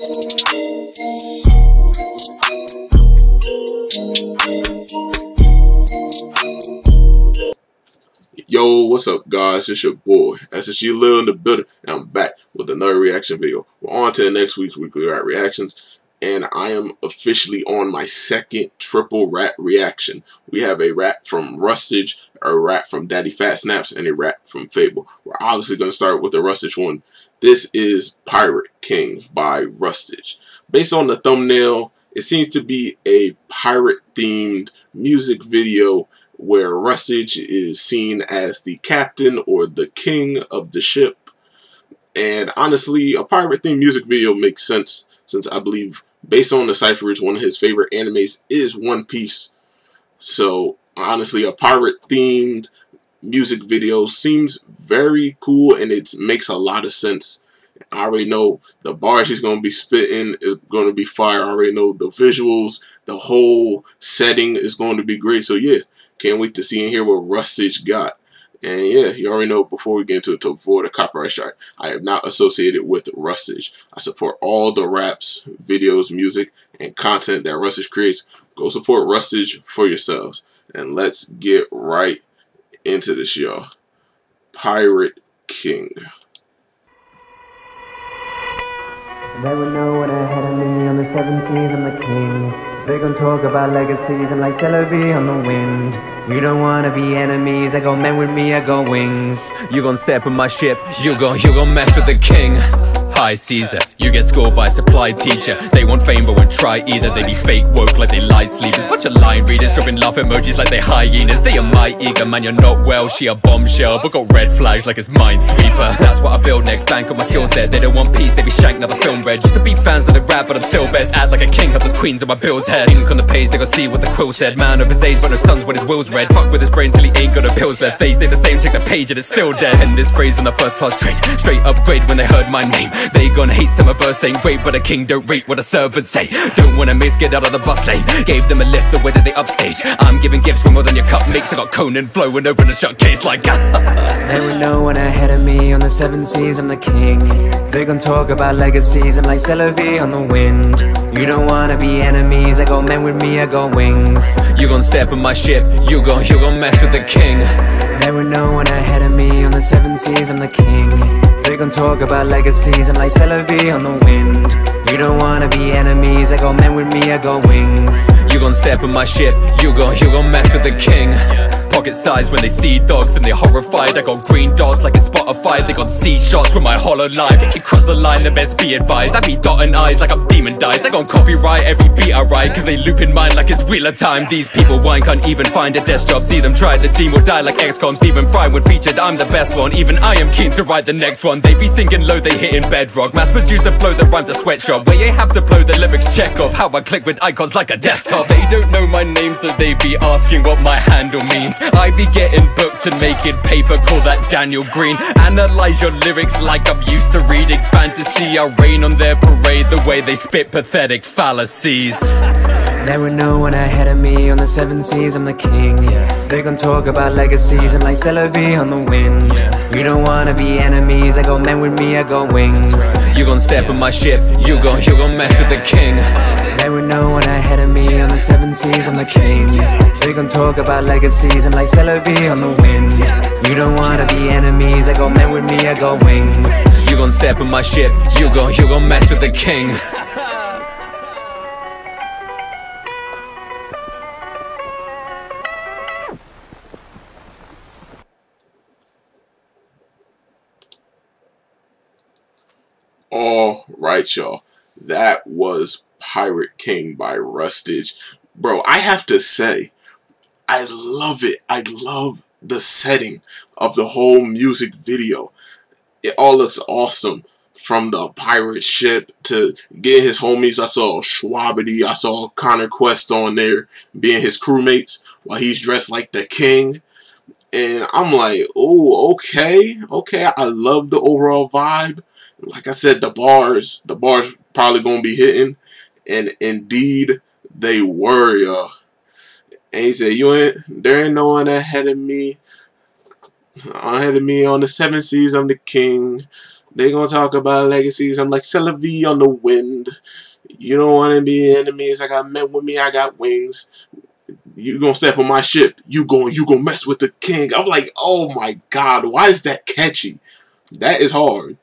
Yo, what's up guys? It's your boy, SSG Lil in the building, and I'm back with another reaction video. We're on to the next week's weekly rap reactions, and I am officially on my second triple rap reaction. We have a rap from Rustage, a rap from Daddyphatsnaps, and a rap from Fabvl. We're obviously going to start with the Rustage one. This is Pirate King by Rustage. Based on the thumbnail, it seems to be a pirate-themed music video where Rustage is seen as the captain or the king of the ship. And honestly, a pirate themed music video makes sense since I believe, based on the cipherage, one of his favorite animes is One Piece. So honestly, a pirate themed music video seems very cool and it makes a lot of sense. I already know the bars he's going to be spitting is going to be fire. I already know the visuals, the whole setting is going to be great. So yeah, can't wait to see and hear what Rustage got. And yeah, you already know before we get into it to avoid a copyright strike, I am not associated with Rustage. I support all the raps, videos, music, and content that Rustage creates. Go support Rustage for yourselves. And let's get right into this, y'all. Pirate King. Would know what ahead of me on the seven seas, I'm the king. They gon' talk about legacies, I'm like Celebi on the wind. You don't wanna be enemies, I go men with me, I go wings. You gon' step on my ship, you gon' you gon' mess with the king. Hi Caesar, you get scored by supply teacher. They want fame but won't try either. They be fake woke like they lied sleepers. Bunch of line readers dropping laugh emojis like they hyenas. They are my ego, man you're not well. She a bombshell but got red flags like it's Minesweeper. That's build next, bank on my skill set They don't want peace, they be shanked, now the film red Used to be fans of the rap but I'm still best Act like a king, have those queens on my bill's head Ink on the page, they gon' see what the quill said Man of his age but no sons when his will's red Fuck with his brain till he ain't got no pills left They say the same, check the page and it's still dead And this phrase on the first class train Straight upgrade when they heard my name They gonna hate some of us ain't great, but a king don't rate what the servants say. Don't wanna miss, get out of the bus lane. Gave them a lift the way that they upstage. I'm giving gifts for more than your cup makes. I got Conan flow and open a shut case like. There would no one ahead of me on the seven seas, I'm the king. They gon' talk about legacies, I'm like Celebi on the wind. You don't wanna be enemies, I got men with me, I got wings. You gon' step on my ship, you gon' you gon' mess with the king. They would know when ahead of me on the seven seas, I'm the king. They gon' talk about legacies, I'm like Celebi on the wind You don't wanna be enemies, I got men with me, I got wings You gon' step on my ship, you gon' you gon' mess with the king pocket size when they see dogs and they're horrified. I got green dots like a Spotify. They got C shots from my hololive If you cross the line then best be advised. I be dotting eyes like I'm demon dice I gon' copyright every beat I write Cause they loop in mine like it's wheel of time. These people whine can't even find a desk job. See them try the team will die like XCOM Stephen Fry when featured I'm the best one. Even I am keen to write the next one. They be singing low they hitting bedrock. Mass produce the flow that rhymes a sweatshop. Where you have to blow the lyrics check off. How I click with icons like a desktop. They don't know my name so they be asking what my handle means I be getting booked and making paper, call that Daniel Green. Analyze your lyrics like I'm used to reading fantasy. I rain on their parade the way they spit pathetic fallacies. There were no one ahead of me on the seven seas, I'm the king. They gon' talk about legacies, I'm like Celebi on the wind You don't wanna be enemies, I got men with me, I got wings. You gon' step on my ship, you gon' you gon' mess with the king. There were no one ahead of me on the seven seas, I'm the king They gon' talk about legacies, I'm like Celebi on the wind You don't wanna be enemies, I got men with me, I got wings You gon' step on my ship, you gon' you gon' mess with the king All right, y'all. That was Pirate King by Rustage. Bro, I have to say, I love it. I love the setting of the whole music video. It all looks awesome. From the pirate ship to getting his homies. I saw Shwabadi. I saw Connor Quest on there being his crewmates while he's dressed like the king. And I'm like, oh, okay, okay. I love the overall vibe like I said, the bars, the bars probably gonna be hitting, and indeed they were, y'all. And he said, "You ain't there ain't no one ahead of me. Ahead of me on the seven seas, I'm the king. They gonna talk about legacies. I'm like, Celavi on the wind. You don't want to be enemies. I got men with me. I got wings. You gonna step on my ship. You going you gonna mess with the king. I'm like, oh my god, why is that catchy? That is hard.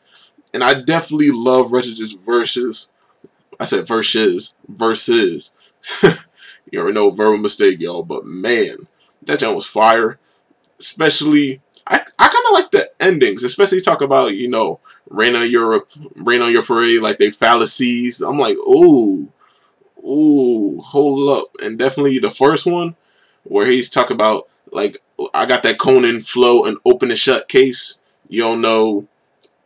And I definitely love Rustage's verses. I said verses. Verses. you already know verbal mistake, y'all. But man, that jump was fire. Especially I, I kind of like the endings, especially talk about, you know, rain on your rain on your parade, like they fallacies. I'm like, ooh, ooh, hold up. And definitely the first one where he's talking about like I got that Conan flow and open and shut case. You don't know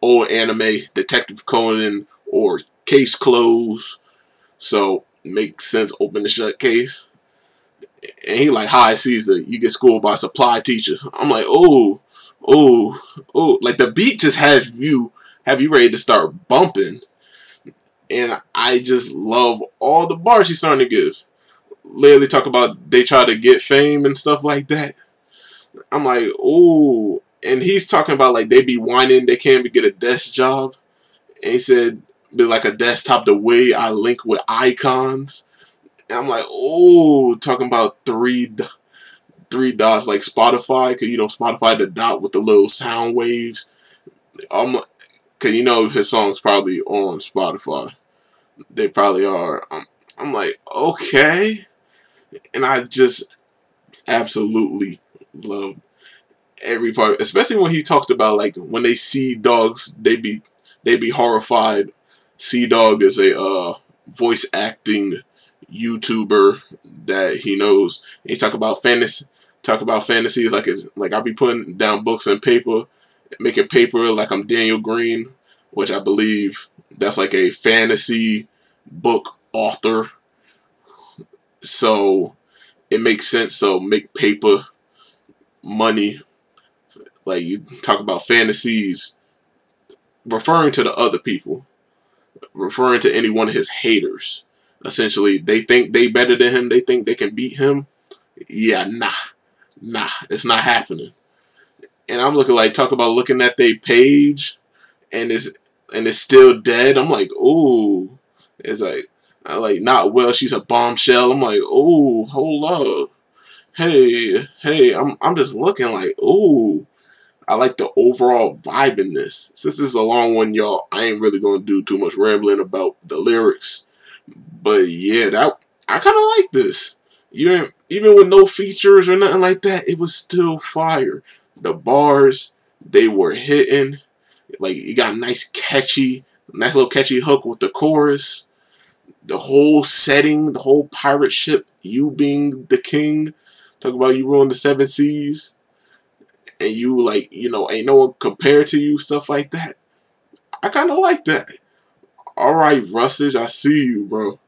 old anime Detective Conan or case close. So makes sense open and shut case. And he like high Caesar, you get schooled by a supply teacher. I'm like, oh, oh, oh, like the beat just has you have you ready to start bumping. And I just love all the bars he's starting to give. Literally talk about they try to get fame and stuff like that. I'm like, oh, and he's talking about like they be whining they can't get a desk job. And he said, like a desktop the way I link with icons. And I'm like, oh, talking about three three dots like Spotify, cause you know Spotify the dot with the little sound waves. Um, cause you know his songs probably on Spotify. They probably are. I'm, I'm like, okay, and I just absolutely love every part, especially when he talked about like when they see dogs, they be they be horrified. Sea Dog is a uh, voice acting YouTuber that he knows. He talk about fantasy talk about fantasies like it's like I'll be putting down books and paper, making paper like I'm Daniel Green, which I believe that's like a fantasy book author. So it makes sense. So make paper money. Like you talk about fantasies, referring to the other people, referring to any one of his haters. Essentially, they think they better than him. They think they can beat him. Yeah, nah nah, it's not happening. And I'm looking like talk about looking at their page and it's and it's still dead. I'm like, ooh. It's like I like not well, she's a bombshell. I'm like, ooh, hold up. Hey, hey, I'm I'm just looking like, ooh. I like the overall vibe in this. Since this is a long one, y'all, I ain't really gonna do too much rambling about the lyrics. But yeah, that I kinda like this. You even with no features or nothing like that, it was still fire. The bars they were hitting, like you got nice catchy, nice little catchy hook with the chorus. The whole setting, the whole pirate ship, you being the king, talk about you ruling the seven seas, and you like you know ain't no one compared to you, stuff like that. I kind of like that. All right, Rustage, I see you, bro.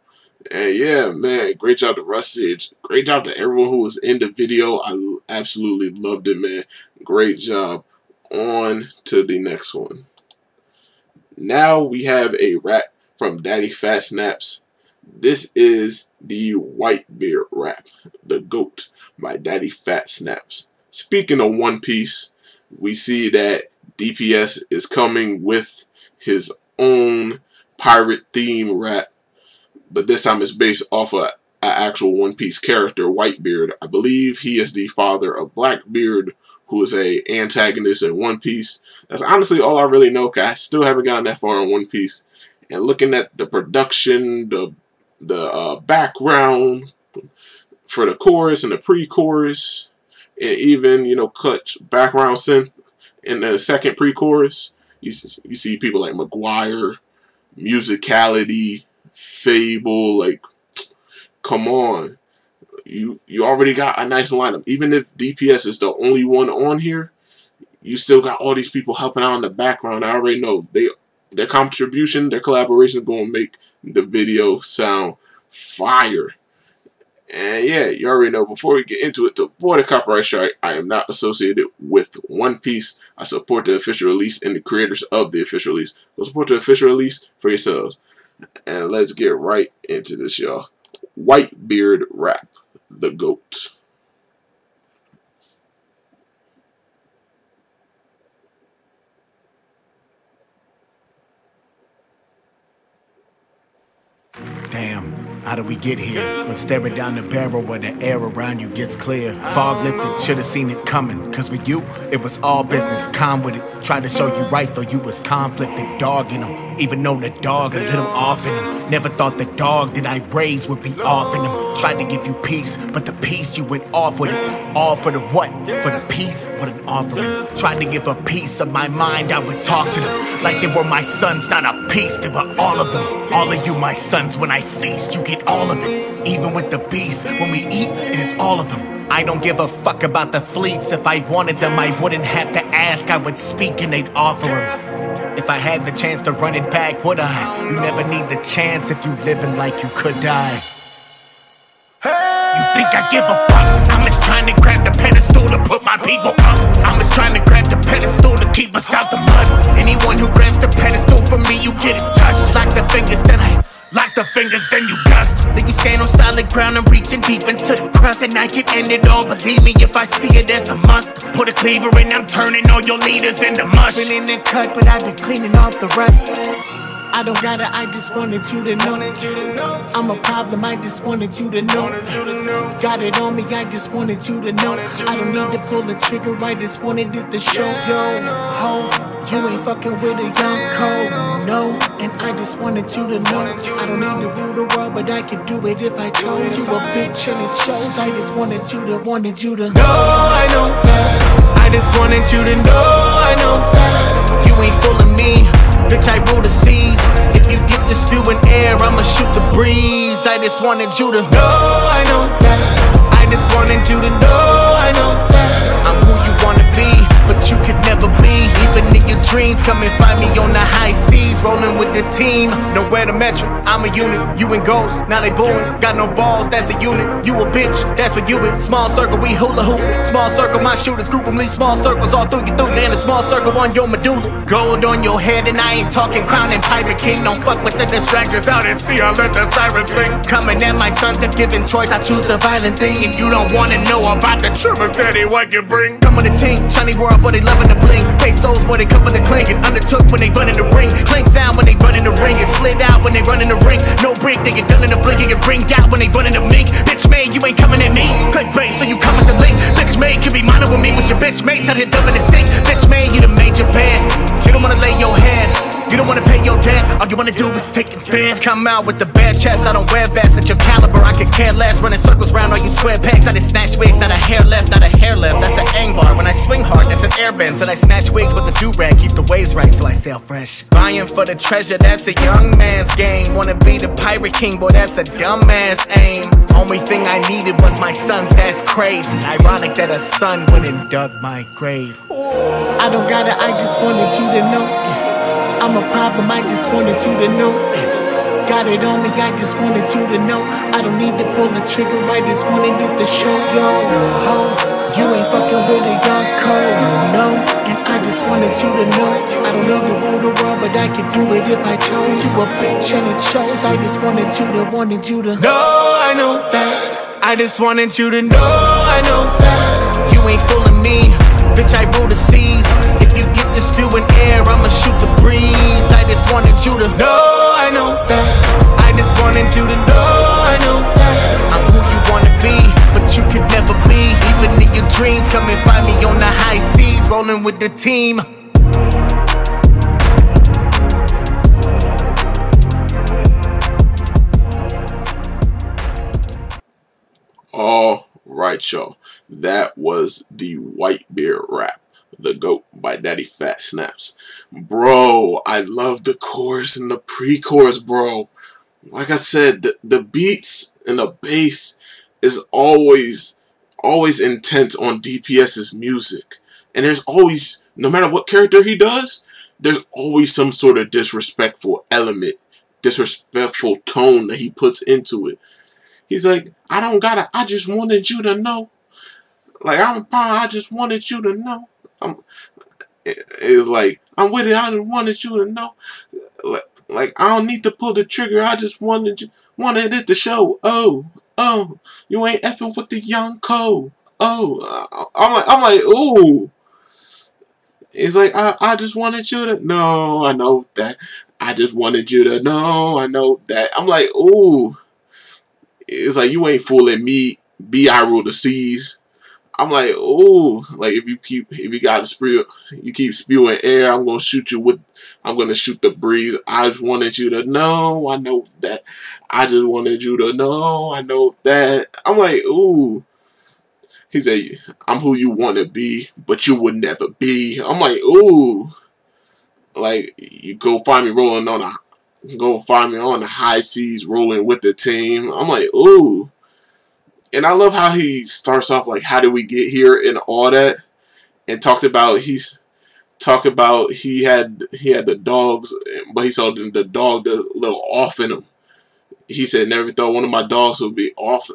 And yeah, man, great job to Rustage. Great job to everyone who was in the video. I absolutely loved it, man. Great job. On to the next one. Now we have a rap from Daddyphatsnaps. This is the White Whitebeard rap, The GOAT by Daddyphatsnaps. Speaking of One Piece, we see that DPS is coming with his own pirate theme rap but this time it's based off of an actual One Piece character, Whitebeard. I believe he is the father of Blackbeard, who is a antagonist in One Piece. That's honestly all I really know, because I still haven't gotten that far in One Piece. And looking at the production, the the uh, background for the chorus and the pre-chorus, and even you know cut background synth in the second pre-chorus, you, you see people like McGuire, musicality, Fabvl, like, come on. You you already got a nice lineup. Even if DPS is the only one on here, you still got all these people helping out in the background. I already know they their contribution, their collaboration is going to make the video sound fire. And yeah, you already know, before we get into it, to avoid a copyright strike, I am not associated with One Piece. I support the official release and the creators of the official release. Go support the official release for yourselves. And let's get right into this, y'all. Whitebeard Rap, the GOAT. How did we get here? When staring down the barrel where the air around you gets clear. Fog lifted, should've seen it coming. Cause with you, it was all business. Calm with it. Tried to show you right, though you was conflicted. Dogging them. Even though the dog a little off in him. Never thought the dog that I raised would be off in him. Tried to give you peace, but the peace you went off with it. All for the what? For the peace? What an offering. Tried to give a piece of my mind, I would talk to them. Like they were my sons, not a piece, they were all of them. All of you, my sons, when I feast, you get all of it. Even with the beast, when we eat, it is all of them. I don't give a fuck about the fleets. If I wanted them, I wouldn't have to ask. I would speak and they'd offer them. If I had the chance to run it back, would I? You never need the chance if you living like you could die. You think I give a fuck? I'm just trying to grab the pedestal to put my people up. I'm just trying to grab the pedestal to keep us out the mud. Anyone who grabs the pedestal from me, you get it touched. Like the fingers, then I like the fingers, then you dust. Then you stand on solid ground deep into the crust. And I can end it all, believe me, if I see it as a must. Put a cleaver in, I'm turning all your leaders into mush. Been in the cut, but I've been cleaning off the rust. I don't gotta, I just wanted you to know. I'm a problem, I just wanted you to know. Got it on me, I just wanted you to know. I don't need to pull the trigger, I just wanted it to show. Yo, ho, you ain't fucking with a young code. No, and I just wanted you to know. I don't need to rule the world, but I could do it if I told You a bitch and it shows. I just wanted you to, wanted you to know. I know that. I just wanted you to know. I know that. You ain't fooling me. Bitch, I rule the seas. If you get the spewing air, I'ma shoot the breeze. I just wanted you to know, I know that. I just wanted you to know, I know that. I'm who you wanna be, but you could never be. Even in your dreams, come and find me on the high seas, rolling with the team. Nowhere to metro, I'm a unit. You and ghosts, now they booing. Got no balls, that's a unit. You a bitch, that's what you is. Small circle, we hula hoop. Small circle, my shooters group them, leave small circles all through you through. Land a small circle on your medulla. Gold on your head, and I ain't talking crown and pirate king. Don't fuck with the distractions out at sea. I let the sirens sing. Coming at my sons have given choice. I choose the violent thing, and you don't wanna know about the tremors daddy what you bring. Come on the team, shiny world, but they loving the bling. Pesos, boy, they come for the cling. Get undertook when they run in the ring. Clink sound when they run in the ring. Get slid out when they run in the ring. No break, they get done in the blink. And get ring out when they run in the mink. Bitch made, you ain't coming at me. Clickbait, so you come with the link. Bitch made, can be mono with me with your bitch mates out here dumping the sink. Bitch made, you the major band. You don't wanna lay your head. You don't wanna pay your debt, all you wanna do is take and stand. Come out with the bad chest, I don't wear vests at your caliber. I could care less, running circles round all you square pegs. I just snatch hard, that's an airbend. Said I snatch wigs with the do rag, keep the waves right so I sail fresh. Buying for the treasure, that's a young man's game. Wanna be the pirate king, boy, that's a dumbass aim. Only thing I needed was my sons, that's crazy. Ironic that a son went and dug my grave. I don't gotta, I just wanted you to know. I'm a problem, I just wanted you to know. Got it on me, I just wanted you to know. I don't need to pull the trigger, I just wanted it to show. Yo, ho, you ain't fucking with a young code, no. And I just wanted you to know. I don't need to rule the world, but I could do it if I chose. You a bitch and it shows. I just wanted you to, wanted you to know. I know that. I just wanted you to know. I know that. You ain't fooling me. Bitch, I rule the seas. If you get the spewing air, I'ma shoot the breeze. I just wanted you to know, I know that. I just wanted you to know, I know dreams, come and find me on the high seas, rolling with the team. All right, y'all. That was the Whitebeard rap, The Goat by Daddyphatsnaps. Bro, I love the chorus and the pre-chorus, bro. Like I said, the, the beats and the bass is always, always intent on DPS's music. And there's always, no matter what character he does, there's always some sort of disrespectful element, disrespectful tone that he puts into it. He's like, I don't gotta, I just wanted you to know. Like, I'm fine, I just wanted you to know. I'm, it's like, I'm with it, I just wanted you to know. Like, like, I don't need to pull the trigger, I just wanted you, wanted it to show. Oh, oh, you ain't effing with the young code. Oh, I'm like, I'm like, ooh. He's like, I, I just wanted you to know, I know that. I just wanted you to know, I know that. I'm like, ooh. It's like, you ain't fooling me. Be I rule the seas. I'm like, ooh, like if you keep if you got spew, you keep spewing air, I'm gonna shoot you with, I'm gonna shoot the breeze. I just wanted you to know, I know that. I just wanted you to know, I know that. I'm like, ooh. He said, I'm who you want to be, but you would never be. I'm like, ooh. Like, you go find me rolling on a, go find me on the high seas rolling with the team. I'm like, ooh and I love how he starts off like, "How did we get here?" and all that, and talked about he's talk about he had he had the dogs, but he saw the, dog the little off in him. He said, "Never thought one of my dogs would be off,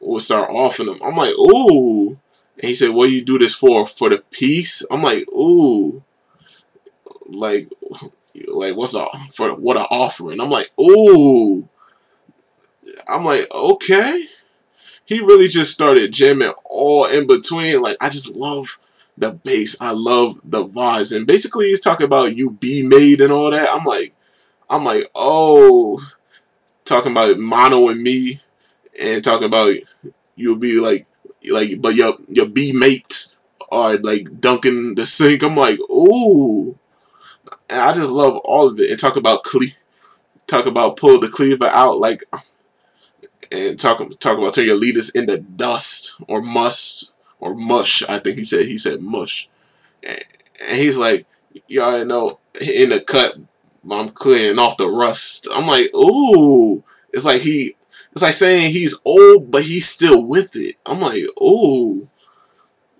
would start offing him." I'm like, "Ooh," and he said, "What do you do this for? For the peace?" I'm like, "Ooh." Like, like what's the for what an offering? I'm like, ooh. I'm like, okay he really just started jamming all in between. Like I just love the bass. I love the vibes. And basically he's talking about you be made and all that. I'm like I'm like, oh talking about mono and me and talking about you'll be like like but your your B mates are like dunking the sink. I'm like, ooh. And I just love all of it. And talk about cle talk about pull the cleaver out like and talk talk about turn your leaders into dust or must or mush. I think he said he said mush, and, and he's like, y'all know in the cut, I'm clearing off the rust. I'm like, ooh, it's like he, it's like saying he's old, but he's still with it. I'm like, ooh,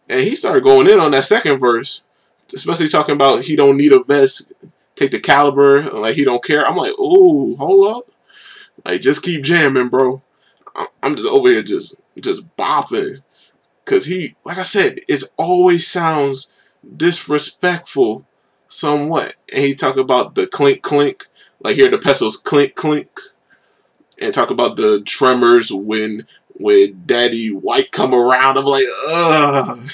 and he started going in on that second verse, especially talking about he don't need a vest, take the caliber, like he don't care. I'm like, ooh, hold up. Like, just keep jamming, bro. I'm just over here just just bopping. Cause he, like I said, it always sounds disrespectful somewhat. And he talk about the clink clink, like hear the pesos clink clink. And talk about the tremors when when Daddy White come around. I'm like, ugh.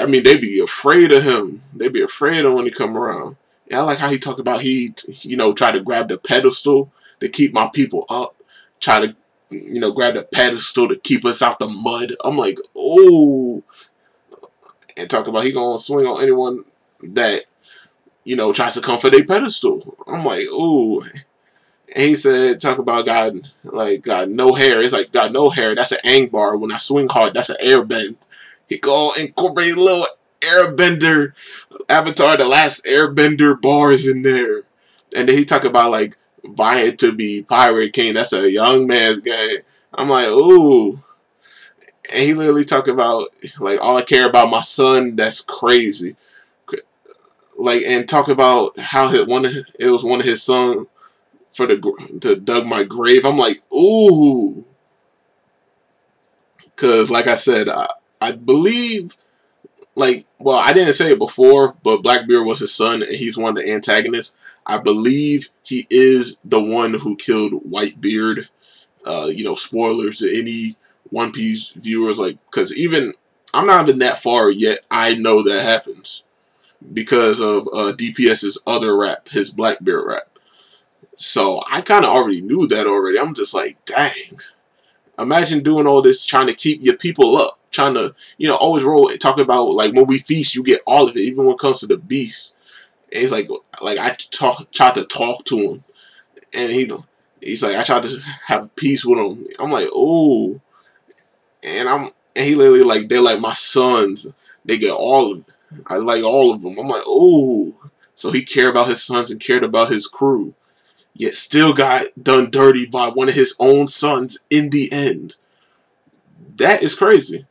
I mean, they be afraid of him. They be afraid of when he come around. And I like how he talk about he, you know, try to grab the pedestal to keep my people up. Try to you know, grab the pedestal to keep us out the mud. I'm like, oh, and talk about he gonna swing on anyone that you know tries to come for their pedestal. I'm like, oh. And he said, talk about God, like got no hair. It's like got no hair. That's an ang bar. When I swing hard, that's an air bend. He go incorporate a little airbender avatar, the last airbender bars in there. And then he talk about like vying to be Pirate King. That's a young man's game. I'm like, ooh. And he literally talked about like all I care about my son. That's crazy. Like and talk about how it one it was one of his son for the to dug my grave. I'm like, ooh. Cause like I said, I, I believe like well I didn't say it before, but Blackbeard was his son and he's one of the antagonists. I believe he is the one who killed Whitebeard. Uh, you know, spoilers to any One Piece viewers, like, because even I'm not even that far yet. I know that happens because of uh, DPS's other rap, his Blackbeard rap. So I kind of already knew that already. I'm just like, dang. Imagine doing all this trying to keep your people up, trying to, you know, always roll talk about like when we feast, you get all of it, even when it comes to the beast. And he's like, like I talk, tried to talk to him, and he, he's like, I tried to have peace with him. I'm like, oh, and I'm, and he literally like, they're like my sons. They get all of. I like all of them. I'm like, oh, so he cared about his sons and cared about his crew, yet still got done dirty by one of his own sons in the end. That is crazy.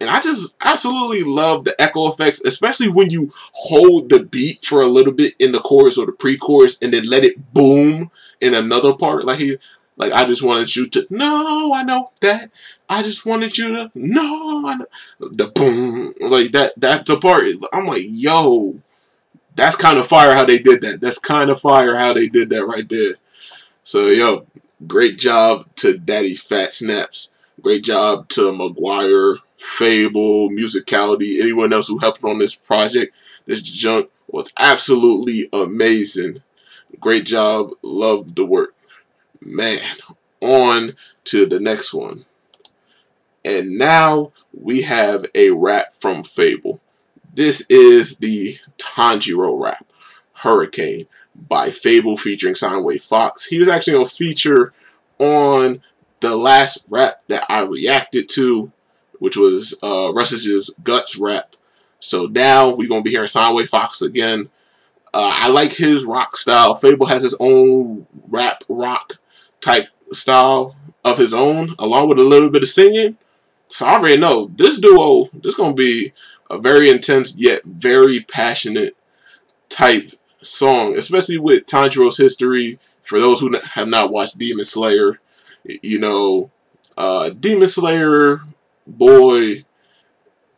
And I just absolutely love the echo effects, especially when you hold the beat for a little bit in the chorus or the pre-chorus and then let it boom in another part. Like he, like I just wanted you to no, I know that. I just wanted you to no, I know the boom like that. That's the part. I'm like, yo, that's kind of fire how they did that. That's kind of fire how they did that right there. So yo, great job to Daddyphatsnaps Great job to McGuire, Fabvl, Musicality, anyone else who helped on this project. This junk was absolutely amazing. Great job. Love the work. Man, on to the next one. And now we have a rap from Fabvl. This is the Tanjiro rap, Hurricane, by Fabvl featuring Soundwave Fox. He was actually to feature on the last rap that I reacted to, which was uh, Guts rap. So now we're going to be hearing Soundwave Fox again. Uh, I like his rock style. Fabvl has his own rap rock type style of his own, along with a little bit of singing. So I already know this duo, this is going to be a very intense yet very passionate type song, especially with Tanjiro's history. For those who have not watched Demon Slayer, you know, uh, Demon Slayer boy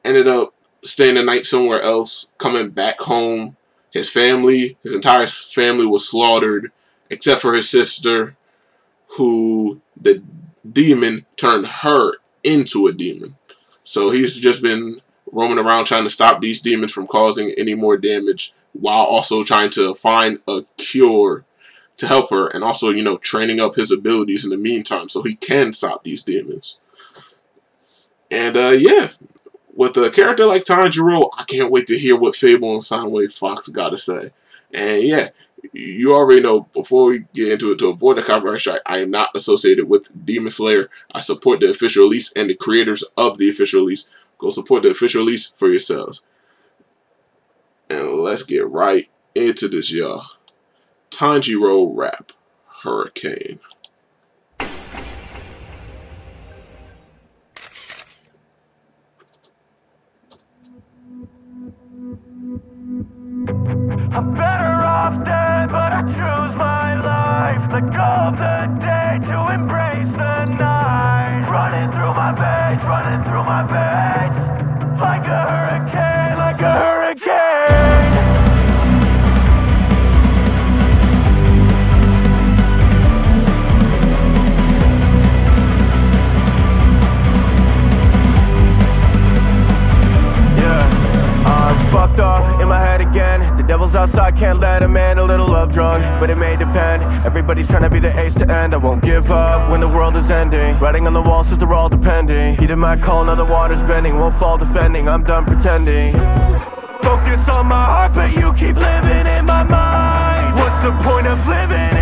ended up staying the night somewhere else, coming back home. His family, his entire family was slaughtered, except for his sister, who the demon turned her into a demon. So he's just been roaming around trying to stop these demons from causing any more damage while also trying to find a cure to help her and also, you know, training up his abilities in the meantime so he can stop these demons. And uh, yeah, with a character like Tanjiro, I can't wait to hear what Fabvl and Soundwave Fox got to say. And yeah, you already know before we get into it to avoid a copyright strike, I am not associated with Demon Slayer. I support the official release and the creators of the official release. Go support the official release for yourselves. And let's get right into this, y'all. Tanjiro rap, Hurricane. I'm better off dead, but I choose my life. Let go of the day to embrace the night. Running through my veins, running through my veins. Outside, can't let a man A little love drunk, but it may depend. Everybody's trying to be the ace to end. I won't give up when the world is ending. Writing on the wall says they're all depending. Heated my call, now the water's bending. Won't fall defending, I'm done pretending. Focus on my heart, but you keep living in my mind. What's the point of living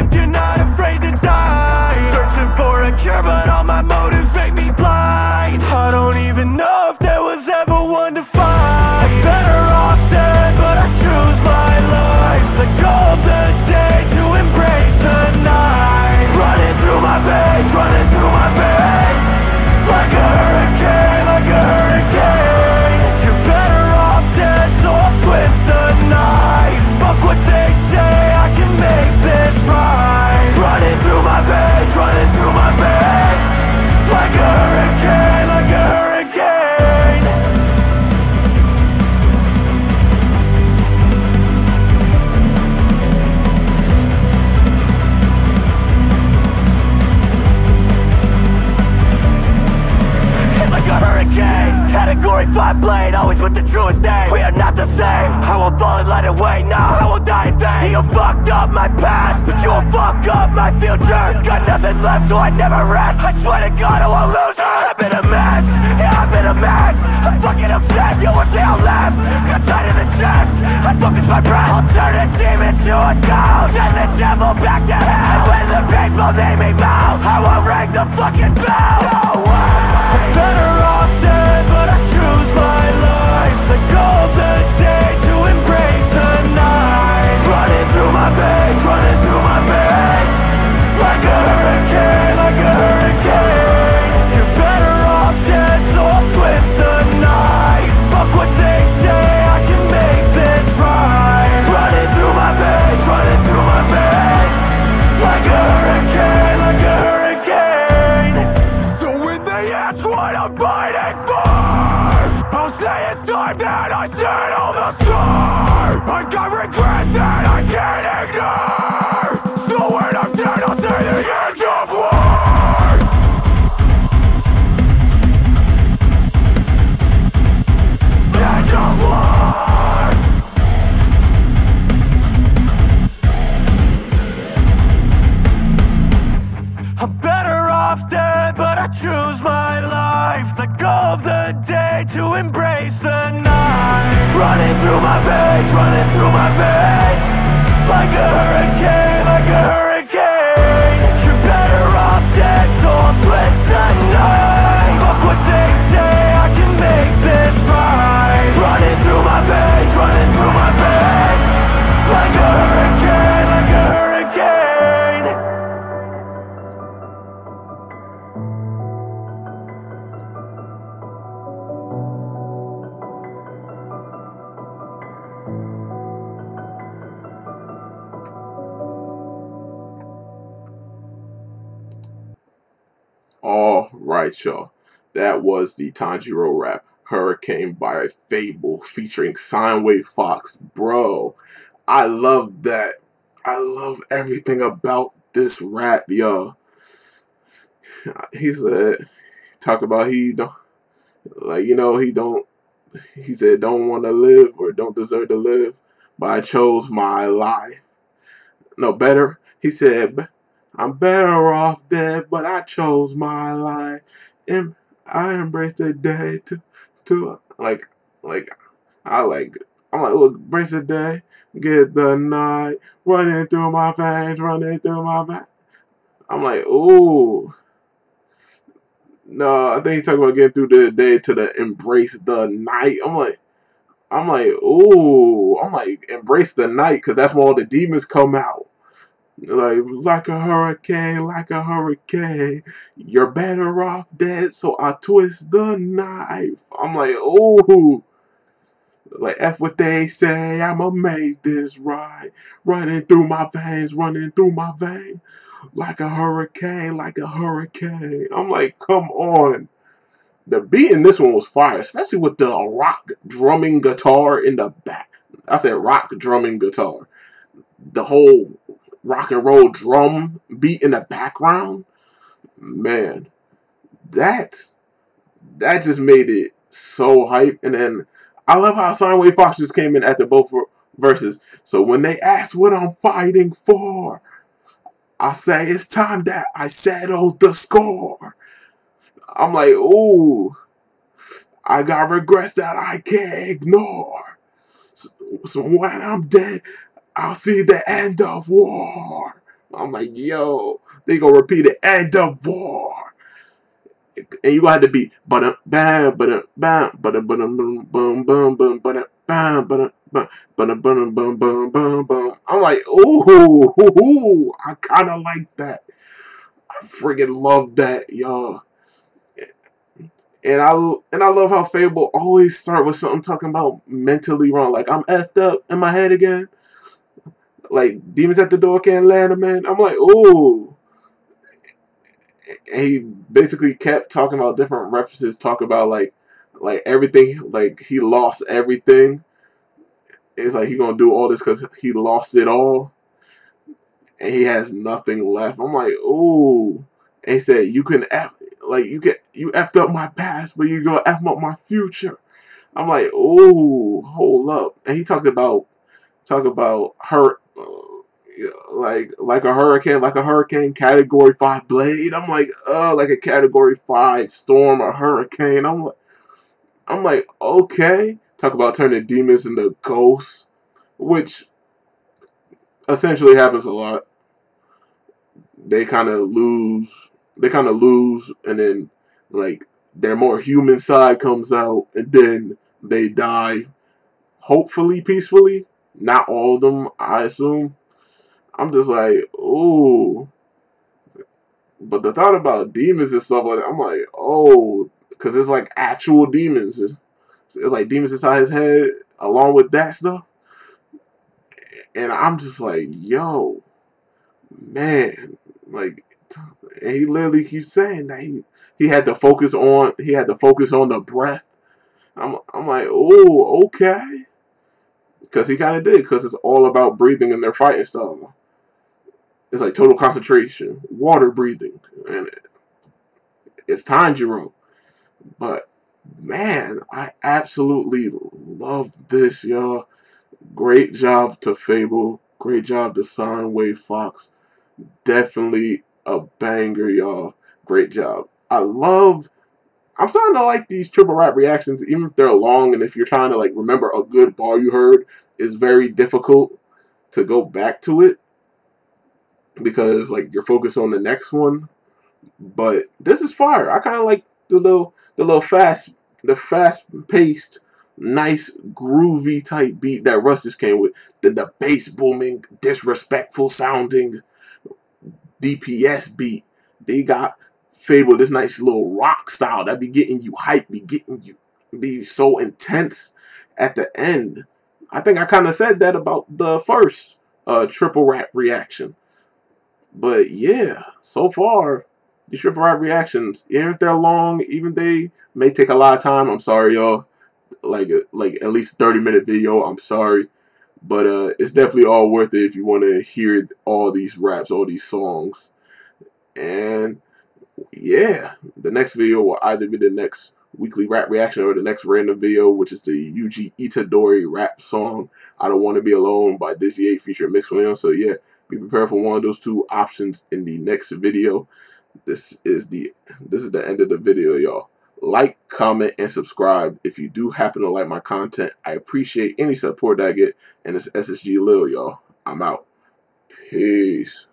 5 blade, always with the truest name We are not the same. I won't fall and let it wait, now I won't die in vain. You fucked up my past, but you will fuck up my future. Got nothing left, so I never rest. I swear to God I won't lose. Her I've been a mess, yeah I've been a mess. I'm fucking obsessed, see I'm left Got tight in the chest, I focus my breath. I'll turn a demon to a ghost. Send the devil back to hell. And when the people they may bow I won't ring the fucking bell. No way. Better of the day to embrace the night. Running through my veins, running through my veins. Like a hurricane, All right, y'all. That was the Tanjiro rap Hurricane by Fabvl featuring Soundwave Fox. Bro, I love that. I love everything about this rap, yo. He said, talk about he don't, like, you know, he don't, he said, don't want to live or don't deserve to live, but I chose my life. No, better. He said, I'm better off dead, but I chose my life. And I embrace the day to, to like, like, I like, I'm like, look, embrace the day, get the night, running through my veins, running through my veins. I'm like, ooh. No, I think he's talking about getting through the day to the embrace the night. I'm like, I'm like, ooh. I'm like, embrace the night, because that's when all the demons come out like like a hurricane, like a hurricane. You're better off dead, so I twist the knife. I'm like, oh, Like F what they say, I'ma make this right. Running through my veins, running through my veins. Like a hurricane, like a hurricane. I'm like, come on. The beat in this one was fire, especially with the rock drumming guitar in the back. I said rock drumming guitar. The whole rock and roll drum beat in the background, man, that that just made it so hype. And then I love how Soundwave Fox just came in after both verses. So when they ask what I'm fighting for, I say it's time that I settle the score. I'm like, ooh, I got regrets that I can't ignore. So, so when I'm dead, I'll see the end of war. I'm like, yo, they gonna repeat the end of war. And you had to be but bam but bam but boom boom boom boom boom but bam but but boom boom boom boom boom boom. I'm like, ooh, ooh, I kind of like that. I friggin' love that, y'all. And I and I love how Fabvl always start with something talking about mentally wrong, like I'm effed up in my head again like demons at the door can't land a man. I'm like, ooh. And he basically kept talking about different references, talk about like like everything, like he lost everything. It's like he gonna do all this because he lost it all, and he has nothing left. I'm like, ooh. He said, you can f like you get you effed up my past, but you gonna f up my future. I'm like, ooh, hold up. And he talked about talk about her like like a hurricane, like a hurricane category five blade. I'm like, uh, like a category five storm or hurricane. I'm like, I'm like, okay. Talk about turning demons into ghosts, which essentially happens a lot. They kind of lose. They kind of lose, and then like their more human side comes out, and then they die. Hopefully, peacefully. Not all of them, I assume. I'm just like, ooh. But the thought about demons and stuff like that, I'm like, oh, because it's like actual demons. It's, it's like demons inside his head, along with that stuff. And I'm just like, yo, man, like, and he literally keeps saying that he he had to focus on he had to focus on the breath. I'm I'm like, oh, okay, because he kind of did, because it's all about breathing and their fighting style. It's like total concentration, water breathing, and it's time, Tanjiro. But man, I absolutely love this, y'all. Great job to Fabvl. Great job to Soundwave Fox. Definitely a banger, y'all. Great job. I love. I'm starting to like these triple rap reactions, even if they're long and if you're trying to like remember a good bar you heard, it's very difficult to go back to it because like you're focused on the next one. But this is fire. I kind of like the little the little fast the fast paced nice groovy type beat that Russ just came with. Then the bass booming, disrespectful sounding DPS beat. They got Fabvl this nice little rock style that be getting you hype, be getting you be so intense at the end. I think I kind of said that about the first uh, triple rap reaction. But yeah, so far, the triple rap reactions, even if they're long, even they may take a lot of time, I'm sorry, y'all like like at least 30 minute video. I'm sorry, but uh, it's definitely all worth it if you want to hear all these raps, all these songs. And yeah, the next video will either be the next weekly rap reaction or the next random video, which is the Yuji Itadori rap song "I Don't Want to Be Alone" by Dizzy 8 featuring Mix Williams. So yeah, be prepared for one of those two options in the next video. This is the this is the end of the video, y'all like, comment, and subscribe if you do happen to like my content. I appreciate any support I get. And it's SSG Lil, y'all. I'm out. Peace.